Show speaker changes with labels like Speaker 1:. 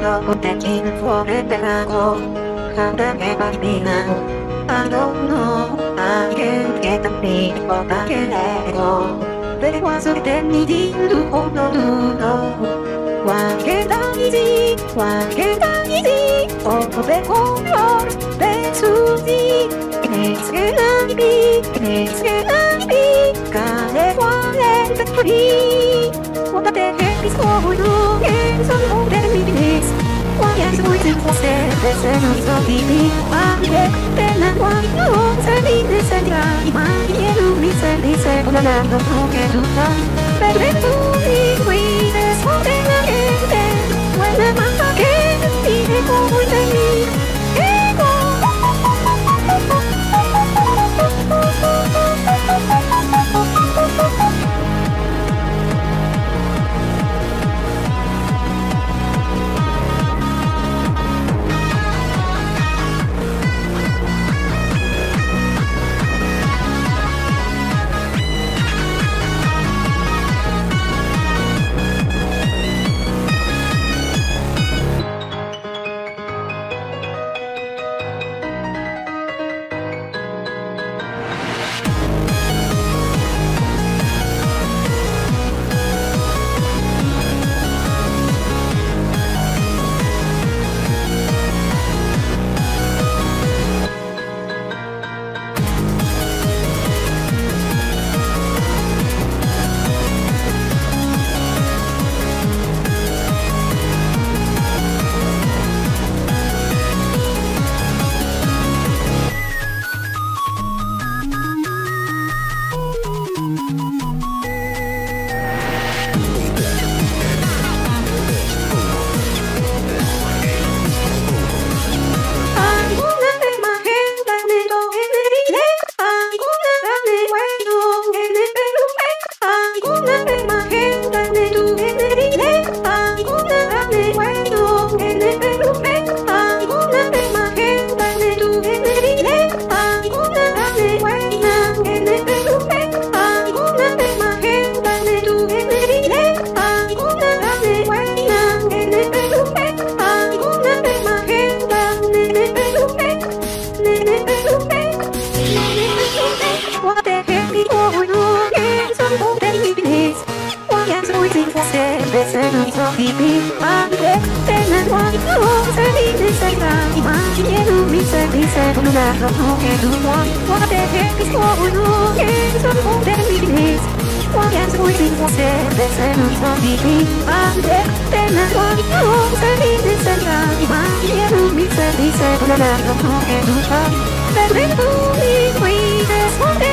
Speaker 1: のおてきんフォレベラゴハレゲバリナあののあげんけたりおたけれごではそれでにじるほどるのわけだにじわけだにじおこべこんろべつじ NHK ライビー NHK ライビー free. Why Besando só vivi Mare Tenen wani no Sani de segra mi se se Unu na no no ke du wani Wate he kis ko unu Ke so mo de mi nis se Besando só vivi Mare Tenen wani no Sani de segra Imagineru mi se se Unu na no no ke du wani Besando mi Ui